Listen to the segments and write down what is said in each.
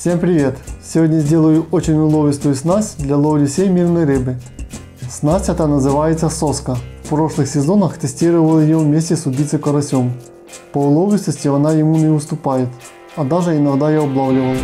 Всем привет! Сегодня сделаю очень уловистую снасть для ловли всей рыбы. Снасть эта называется соска. В прошлых сезонах тестировал ее вместе с убийцей карасем. По уловистости она ему не уступает, а даже иногда я облавливал.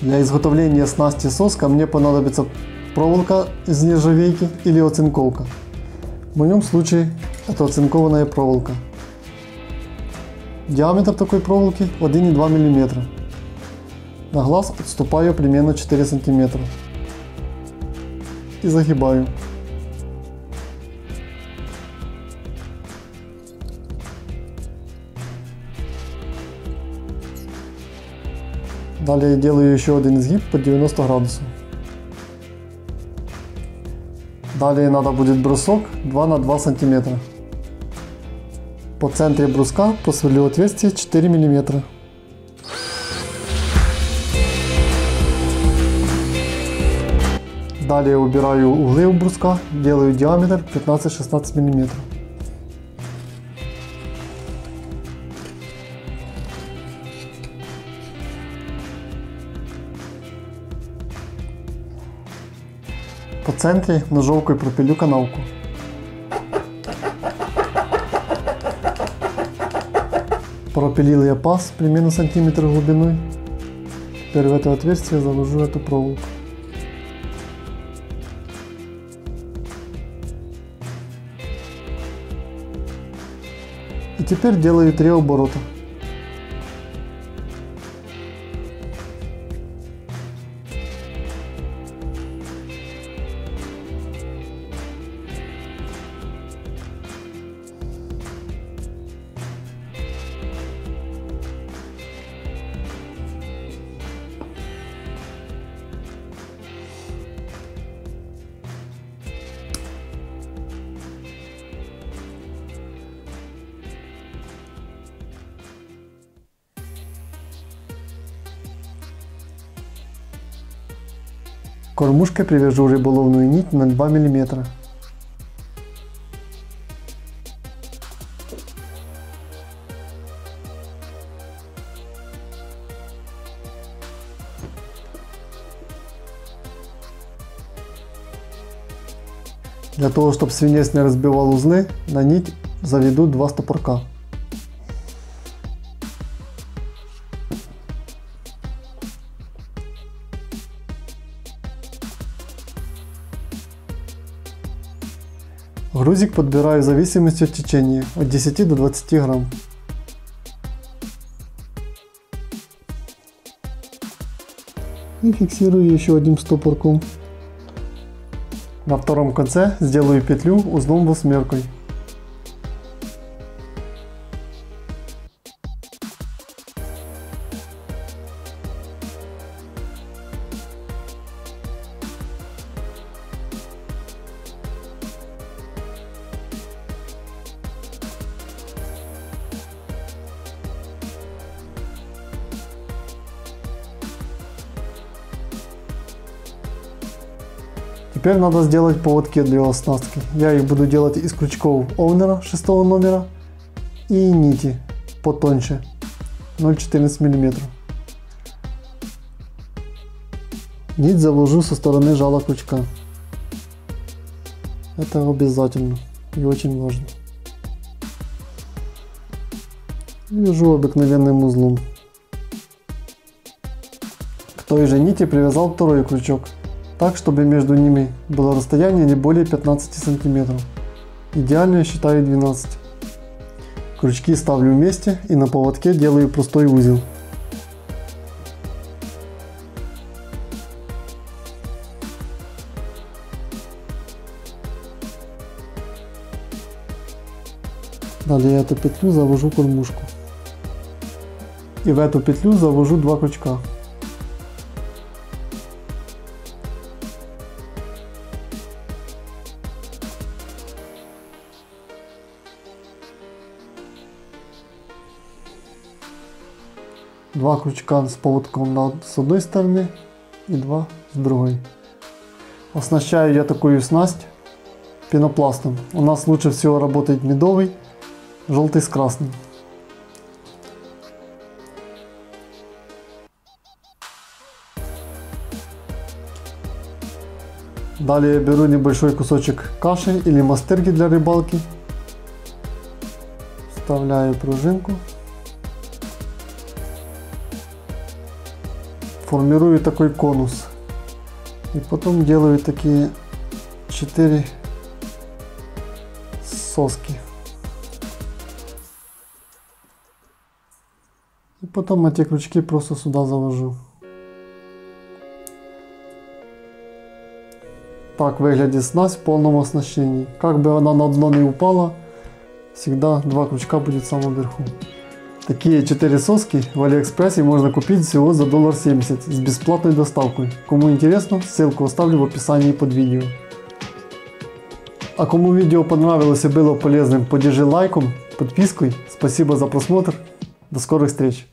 Для изготовления снасти соска мне понадобится проволока из нержавейки или оцинковка. В моем случае это оцинкованная проволока. Диаметр такой проволоки 1,2 мм. На глаз отступаю примерно 4 см. И загибаю. Далее делаю еще один изгиб под 90 градусов. Далее надо будет брусок 2 на 2 сантиметра. По центре бруска просверлю отверстие 4 мм. Далее убираю углы у бруска, делаю диаметр 15-16 мм. По центрі ножовкою пропилю канавку. Пропилил я паз примерно сантиметр глубиной. Теперь в это отверстие заложу эту проволоку. И теперь делаю три оборота. Кормушкой привяжу рыболовную нить на 2 мм. Для того, чтобы свинец не разбивал узлы, на нить заведу два стопорка. Грузик подбираю в зависимости от течения, от 10 до 20 грамм. И фиксирую еще одним стопорком. На втором конце сделаю петлю узлом восьмеркой. Теперь надо сделать поводки для оснастки. Я их буду делать из крючков овнера 6 номера и нити потоньше 0,14 мм. Нить заложу со стороны жала крючка. Это обязательно и очень важно. Вяжу обыкновенным узлом. К той же нити привязал второй крючок так, чтобы между ними было расстояние не более 15 сантиметров. Идеально я считаю 12. Крючки ставлю вместе и на поводке делаю простой узел. Далее эту петлю завожу кормушку. И в эту петлю завожу два крючка. Два крючка с поводком с одной стороны и два с другой. Оснащаю я такую снасть пенопластом. У нас лучше всего работает медовый, желтый с красным. Далее я беру небольшой кусочек каши или мастырки для рыбалки. Вставляю пружинку. Формирую такой конус. И потом делаю такие 4 соски. И потом эти крючки просто сюда завожу. Так выглядит снасть в полном оснащении. Как бы она на дно не упала, всегда два крючка будет в самом верху. Такие 4 соски в Алиэкспрессе можно купить всего за доллар 70 с бесплатной доставкой. Кому интересно, ссылку оставлю в описании под видео. А кому видео понравилось и было полезным, поддержи лайком, подпиской. Спасибо за просмотр. До скорых встреч!